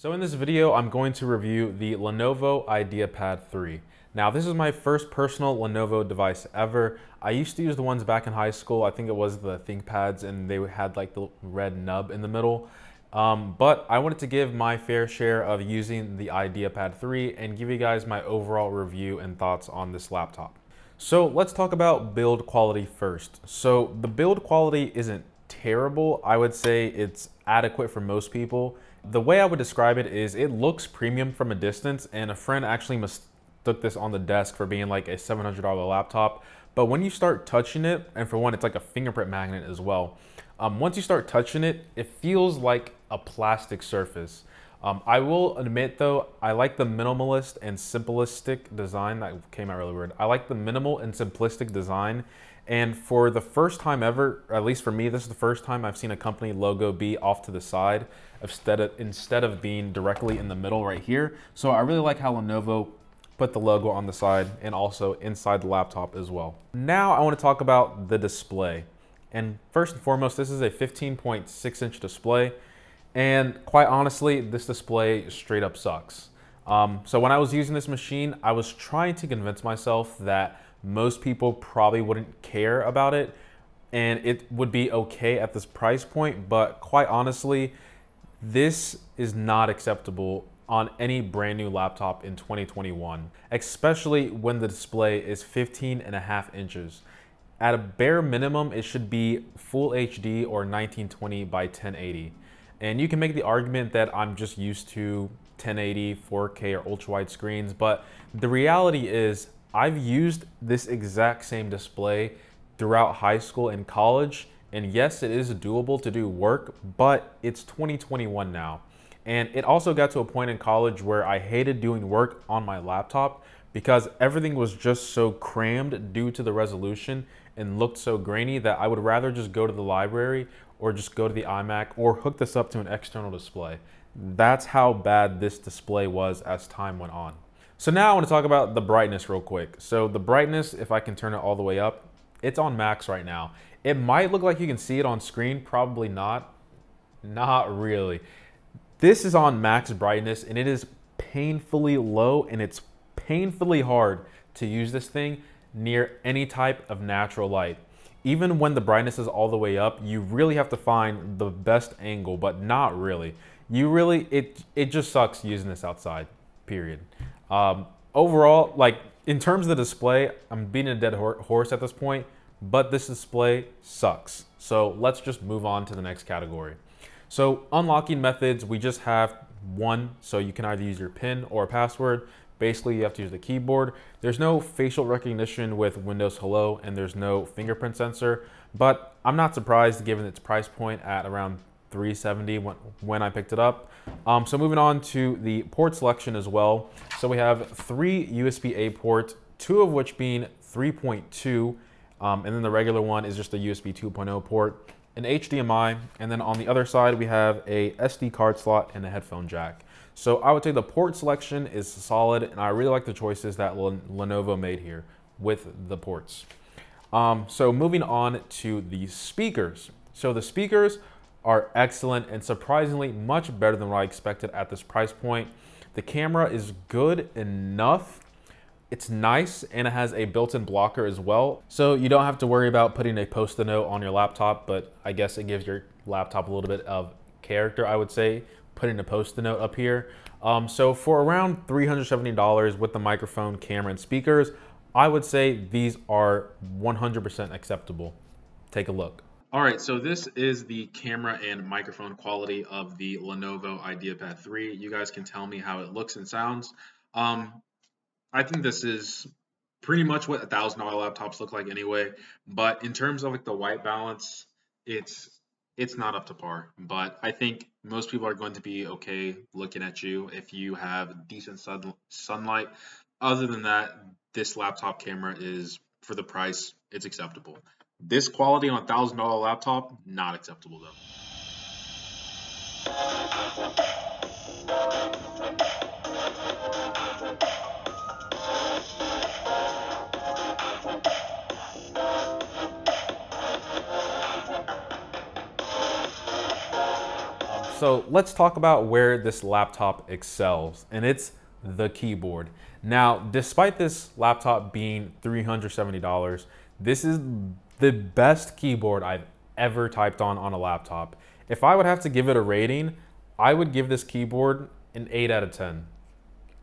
So in this video, I'm going to review the Lenovo IdeaPad 3. Now this is my first personal Lenovo device ever. I used to use the ones back in high school. I think it was the ThinkPads and they had like the red nub in the middle. Um, but I wanted to give my fair share of using the IdeaPad 3 and give you guys my overall review and thoughts on this laptop. So let's talk about build quality first. So the build quality isn't terrible. I would say it's adequate for most people. The way I would describe it is it looks premium from a distance and a friend actually mistook this on the desk for being like a $700 laptop. But when you start touching it, and for one, it's like a fingerprint magnet as well. Um, once you start touching it, it feels like a plastic surface. Um, I will admit though, I like the minimalist and simplistic design that came out really weird. I like the minimal and simplistic design and for the first time ever, at least for me, this is the first time I've seen a company logo be off to the side instead of, instead of being directly in the middle right here. So I really like how Lenovo put the logo on the side and also inside the laptop as well. Now I want to talk about the display. And first and foremost, this is a 15.6 inch display. And quite honestly, this display straight up sucks. Um, so when I was using this machine, I was trying to convince myself that most people probably wouldn't care about it and it would be okay at this price point. But quite honestly, this is not acceptable on any brand new laptop in 2021, especially when the display is 15 and a half inches. At a bare minimum, it should be full HD or 1920 by 1080. And you can make the argument that I'm just used to 1080, 4K, or ultra wide screens, but the reality is I've used this exact same display throughout high school and college. And yes, it is doable to do work, but it's 2021 now. And it also got to a point in college where I hated doing work on my laptop because everything was just so crammed due to the resolution and looked so grainy that I would rather just go to the library or just go to the iMac or hook this up to an external display. That's how bad this display was as time went on. So now I want to talk about the brightness real quick. So the brightness, if I can turn it all the way up, it's on max right now. It might look like you can see it on screen, probably not. Not really. This is on max brightness and it is painfully low and it's painfully hard to use this thing near any type of natural light. Even when the brightness is all the way up, you really have to find the best angle, but not really. You really, it, it just sucks using this outside, period. Um, overall, like in terms of the display, I'm beating a dead horse at this point, but this display sucks. So let's just move on to the next category. So unlocking methods, we just have one. So you can either use your PIN or password. Basically, you have to use the keyboard. There's no facial recognition with Windows Hello, and there's no fingerprint sensor, but I'm not surprised given its price point at around 370 when, when I picked it up. Um, so moving on to the port selection as well. So we have three USB-A ports, two of which being 3.2, um, and then the regular one is just a USB 2.0 port, an HDMI, and then on the other side we have a SD card slot and a headphone jack. So I would say the port selection is solid, and I really like the choices that Lenovo made here with the ports. Um, so moving on to the speakers. So the speakers are excellent and surprisingly much better than what I expected at this price point. The camera is good enough. It's nice and it has a built-in blocker as well. So you don't have to worry about putting a post-it note on your laptop, but I guess it gives your laptop a little bit of character, I would say, putting a post-it note up here. Um, so for around $370 with the microphone, camera, and speakers, I would say these are 100% acceptable. Take a look. All right, so this is the camera and microphone quality of the Lenovo IdeaPad 3. You guys can tell me how it looks and sounds. Um, I think this is pretty much what $1,000 laptops look like anyway, but in terms of like the white balance, it's it's not up to par, but I think most people are going to be okay looking at you if you have decent sun, sunlight. Other than that, this laptop camera is, for the price, it's acceptable. This quality on a thousand dollar laptop, not acceptable though. So let's talk about where this laptop excels, and it's the keyboard. Now, despite this laptop being $370, this is the best keyboard I've ever typed on on a laptop. If I would have to give it a rating, I would give this keyboard an 8 out of 10.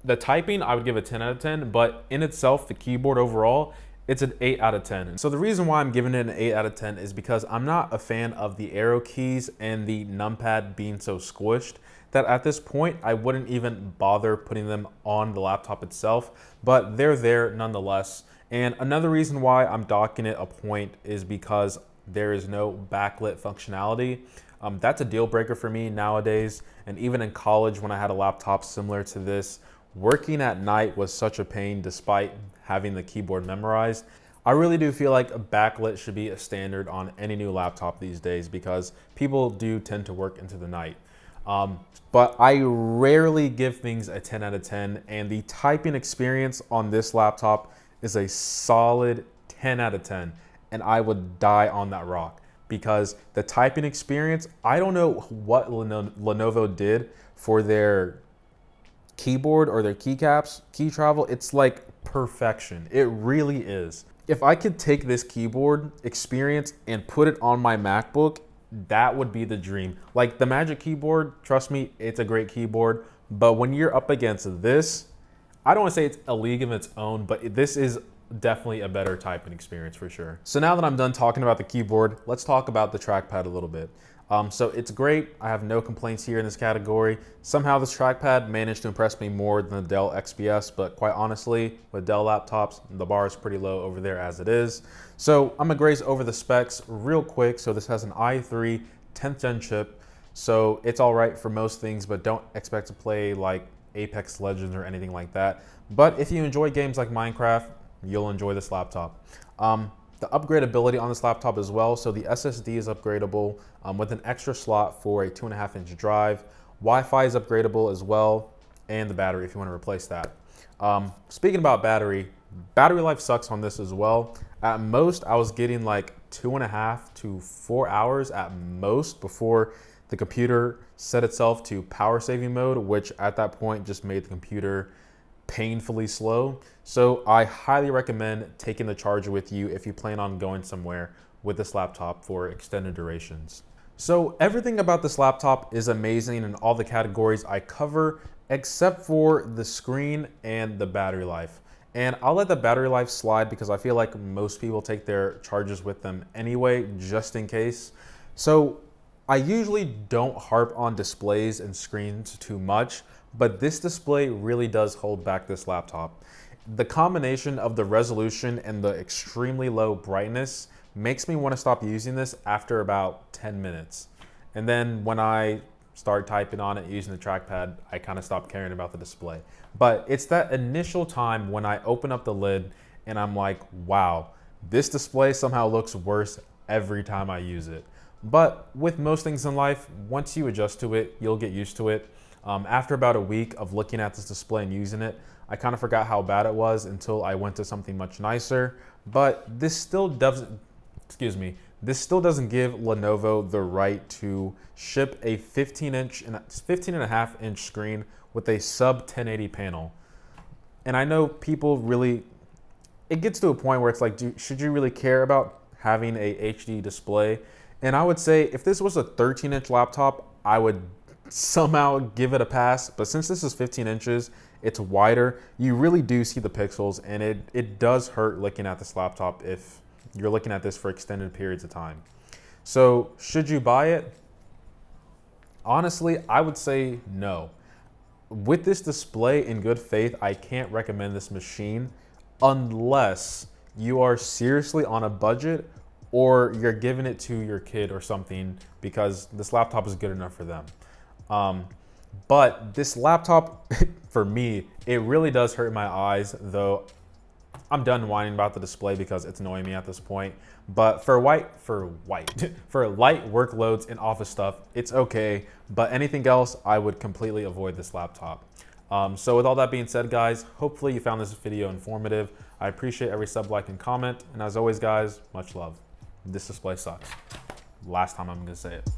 The typing, I would give a 10 out of 10, but in itself, the keyboard overall, it's an 8 out of 10. So the reason why I'm giving it an 8 out of 10 is because I'm not a fan of the arrow keys and the numpad being so squished that at this point I wouldn't even bother putting them on the laptop itself, but they're there nonetheless. And another reason why I'm docking it a point is because there is no backlit functionality. Um, that's a deal breaker for me nowadays. And even in college, when I had a laptop similar to this, working at night was such a pain despite having the keyboard memorized. I really do feel like a backlit should be a standard on any new laptop these days because people do tend to work into the night. Um, but I rarely give things a 10 out of 10 and the typing experience on this laptop is a solid 10 out of 10 and I would die on that rock because the typing experience, I don't know what Lenovo did for their keyboard or their keycaps, key travel. It's like perfection. It really is. If I could take this keyboard experience and put it on my MacBook, that would be the dream. Like the Magic Keyboard, trust me, it's a great keyboard. But when you're up against this, I don't want to say it's a league of its own, but this is definitely a better typing experience for sure. So now that I'm done talking about the keyboard, let's talk about the trackpad a little bit. Um, so it's great. I have no complaints here in this category. Somehow this trackpad managed to impress me more than the Dell XPS, but quite honestly, with Dell laptops, the bar is pretty low over there as it is. So I'm gonna graze over the specs real quick. So this has an i3 10th gen chip. So it's all right for most things, but don't expect to play like Apex Legends or anything like that. But if you enjoy games like Minecraft, you'll enjoy this laptop. Um, the upgradability on this laptop as well. So the SSD is upgradable um, with an extra slot for a two and a half inch drive. Wi-Fi is upgradable as well, and the battery if you want to replace that. Um, speaking about battery, battery life sucks on this as well. At most, I was getting like two and a half to four hours at most before the computer set itself to power saving mode, which at that point just made the computer painfully slow. So I highly recommend taking the charger with you if you plan on going somewhere with this laptop for extended durations. So everything about this laptop is amazing in all the categories I cover except for the screen and the battery life. And I'll let the battery life slide because I feel like most people take their charges with them anyway, just in case. So I usually don't harp on displays and screens too much, but this display really does hold back this laptop. The combination of the resolution and the extremely low brightness makes me want to stop using this after about 10 minutes. And then when I start typing on it using the trackpad, I kind of stop caring about the display. But it's that initial time when I open up the lid and I'm like, wow, this display somehow looks worse every time I use it. But with most things in life, once you adjust to it, you'll get used to it. Um, after about a week of looking at this display and using it, I kind of forgot how bad it was until I went to something much nicer. But this still doesn't, excuse me, this still doesn't give Lenovo the right to ship a 15 inch and 15 and a half inch screen with a sub 1080 panel. And I know people really, it gets to a point where it's like, do, should you really care about having a HD display? And I would say if this was a 13 inch laptop, I would somehow give it a pass. But since this is 15 inches, it's wider, you really do see the pixels and it, it does hurt looking at this laptop if you're looking at this for extended periods of time. So should you buy it? Honestly, I would say no. With this display in good faith, I can't recommend this machine unless you are seriously on a budget or you're giving it to your kid or something because this laptop is good enough for them. Um, but this laptop, for me, it really does hurt my eyes, though I'm done whining about the display because it's annoying me at this point. But for white, for white, for light workloads and office stuff, it's okay. But anything else, I would completely avoid this laptop. Um, so with all that being said, guys, hopefully you found this video informative. I appreciate every sub, like, and comment. And as always, guys, much love. This display sucks. Last time I'm gonna say it.